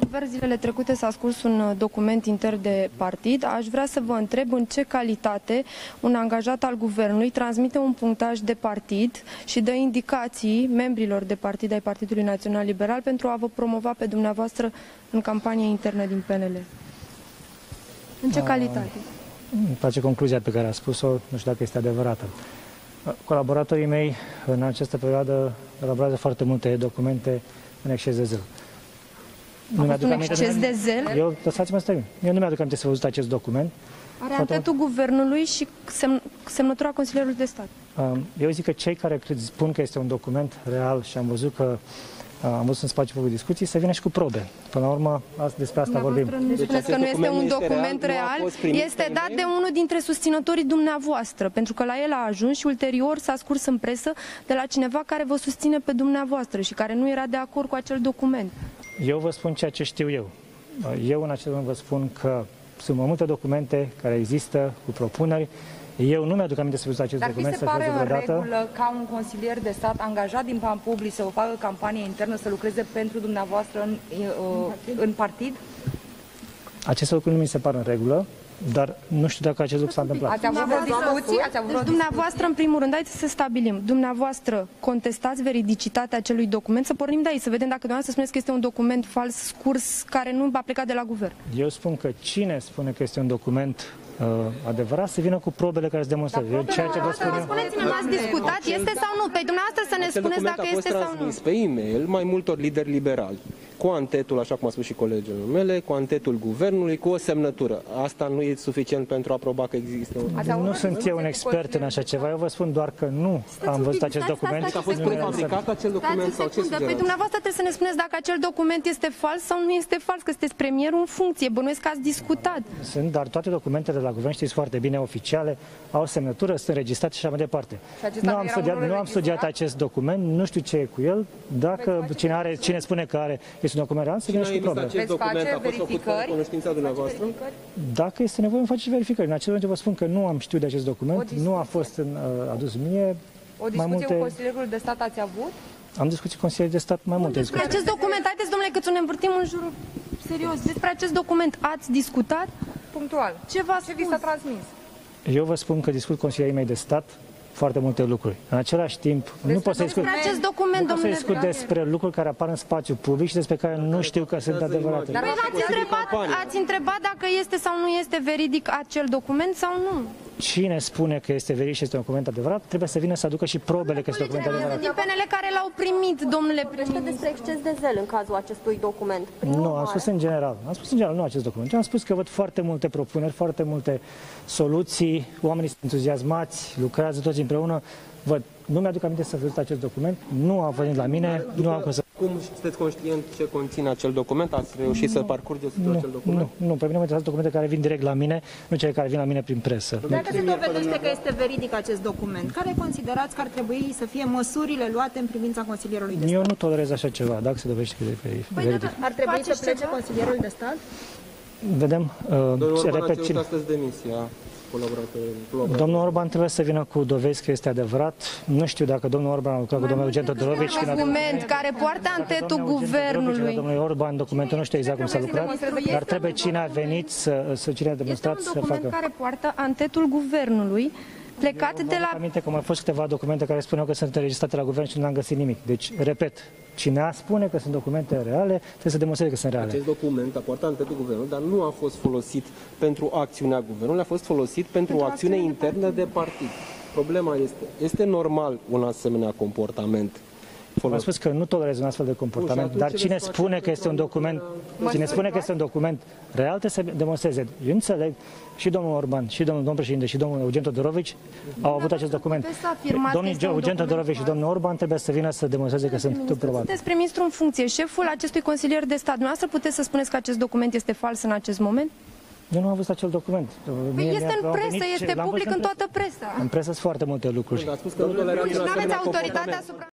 la guvern zilele trecute s-a scurs un uh, document intern de partid. Aș vrea să vă întreb în ce calitate un angajat al guvernului transmite un punctaj de partid și dă indicații membrilor de partid ai Partidului Național Liberal pentru a vă promova pe dumneavoastră în campania internă din PNL. În ce calitate? Îmi place concluzia pe care a spus-o, nu știu dacă este adevărată. Colaboratorii mei în această perioadă elaborează foarte multe documente în exces de zel. A fost un exces de zel? Eu, lăsați-mă să termin. Eu nu mi-aduc aminte să văzut acest document. Are antetul guvernului și semn, semnătura Consilierului de Stat. Um, Eu zic că cei care cred, spun că este un document real și am văzut că uh, am văzut în spațiu public discuții, să vină și cu probe. Până la urmă, asta- despre asta vorbim. Dumneavoastră ne Deci spuneți acest că nu este document un nu este document real, nu a real, fost primit este pe dat e-mail? de unul dintre susținătorii dumneavoastră, pentru că la el a ajuns și ulterior s-a scurs în presă de la cineva care vă susține pe dumneavoastră și care nu era de acord cu acel document. Eu vă spun ceea ce știu eu. Eu în acest moment vă spun că sunt mai multe documente care există cu propuneri. Eu nu mi-aduc aminte să văzut acest Dar vi document, se să pare văzut în vreodată. regulă ca un consilier de stat angajat din plan public să o facă campanie internă, să lucreze pentru dumneavoastră în, uh, în partid? Aceste lucruri nu mi se par în regulă, dar nu știu dacă acest lucru s-a întâmplat. Ați avut vreo discuție? Ați avut vreo Deci dumneavoastră, în primul rând, haideți să stabilim, dumneavoastră contestați veridicitatea acelui document, să pornim de aici, să vedem dacă dumneavoastră spuneți că este un document fals scurs care nu va pleca de la guvern. Eu spun că cine spune că este un document uh, adevărat, să vină cu probele care se demonstrează. Eu ceea ce vă spun eu... Spuneți-ne, l-ați discutat, este sau nu? Pe dumneavoastră să ne Acel spuneți document dacă a fost este sau nu. transmis pe e-mail mai multor lideri liberali, cu antetul, așa cum a spus și colegul mele, cu antetul guvernului, cu o semnătură. Asta nu e suficient pentru a proba că există un... Ați avut Nu o sunt discuție eu un cu expert în Consiliul așa de ceva. Eu vă spun doar că nu am văzut acest stați, document. stați, A fost Secundă, prefabricat acel Stați document o sau ce secundă. Păi sugerați? dumneavoastră trebuie să ne spuneți dacă acel document este fals sau nu este fals, că sunteți premierul în funcție. Bănuiesc că ați discutat. Sunt, dar toate documentele de la guvern știți foarte bine, oficiale, au semnătură, sunt înregistrate și așa mai departe. acesta Nu nu am, era studiat, unul nu am studiat înregistrat? acest document, nu știu ce e cu el. Dacă cine, are, cine spune că are, este un document real, să Cine vină a și cu emis probe. acest Veți document? face A fost făcut fără verificări? cunoștința dumneavoastră? Dacă este nevoie, îmi faceți verificări. În acest moment vă spun că nu am știut de acest document, discuție. nu a fost în, uh, adus mie. O mai discuție multe, cu Consilierul de Stat ați avut? am discuții cu Consiliul de Stat mai multe Despre discuții. acest document, haideți, domnule, că ne învârtim în jurul serios. Despre acest document ați discutat? Punctual. Ce v-a Ce vi spus? s-a transmis? Eu vă spun că discut cu consilierii mei de stat foarte multe lucruri. În același timp, nu pot să discut, Despre acest document, nu pot să domnule. discut despre lucruri care apar în spațiu public și despre care nu știu că sunt adevărate. Dar Păi ați ați întrebat, campanie. ați întrebat dacă este sau nu este veridic acel document sau nu? Cine spune că este veridic și este un document adevărat, trebuie să vină să aducă și probele că este un document adevărat. Din PNL care l-au primit, domnule Vorbește prim despre exces de zel în cazul acestui document. Prin Nu, am urmare, spus în general. Am spus în general, nu acest document. Eu am spus că văd foarte multe propuneri, foarte multe soluții, oamenii sunt entuziasmați, lucrează toți împreună. Văd, nu mi-aduc aminte să văzut acest document, nu a venit la mine, nu am cum să... Cum sunteți conștient ce conține acel document? Ați reușit să parcurgeți tot acel Nu, document? nu, nu, pe mine mă interesează documente care vin direct la mine, nu cele care vin la mine prin presă. Dacă se dovedește că este veridic acest document, care considerați că ar trebui să fie măsurile luate în privința consilierului de stat? Eu nu tolerez așa ceva, dacă se dovedește că e veridic. veridic. Ar trebui să Faceți plece ceva? consilierul de stat? Vedem, Domnul uh, Orban a repet, cerut cine... astăzi demisia colaboratorului. Domnul Orban trebuie să vină cu dovezi că este adevărat. Nu știu dacă domnul Orban a lucrat cu domnul Eugen Todorovici. când a- document care poartă antetul Domnul Eugen Todorovici, guvernului. Domnului Orban, documentul nu știu exact cum s-a lucrat, dar trebuie cine a venit să, să cine a Este un demonstrat să document facă. care poartă antetul guvernului plecat de la Aminte că au mai fost câteva documente care spuneau că sunt înregistrate la guvern și nu am găsit nimic. Deci, repet, cine a spune că sunt documente reale, trebuie să demonstreze că sunt reale. Acest document aportă antetul guvernului, dar nu a fost folosit pentru acțiunea guvernului, a fost folosit pentru, o acțiune internă de partid. Problema este, este normal un asemenea comportament Am folosit? spus că nu tolerez un astfel de comportament, atunci dar ce cine veți face spune că pentru este un a document, lucra- cine spune că este un document real, trebuie să demonstreze. Eu înțeleg și domnul Orban, și domnul, domnul președinte, și domnul Eugen Todorovici au avut acest document. puteți să afirmați că Domnul este un Eugen document Todorovici și fals. domnul Orban trebuie să vină să demonstreze că sunt probabil. Sunteți prim-ministru în funcție, șeful acestui consilier de stat. Dumneavoastră puteți să spuneți că acest document este fals în acest moment? Eu nu am văzut acel document. Păi Mie este mi-a- în au presă, venit ce- este l-am public văzut în toată presa. În presă sunt foarte multe lucruri. A spus că nu tolerează un Deci nu aveți asemenea autoritatea comportament. asupra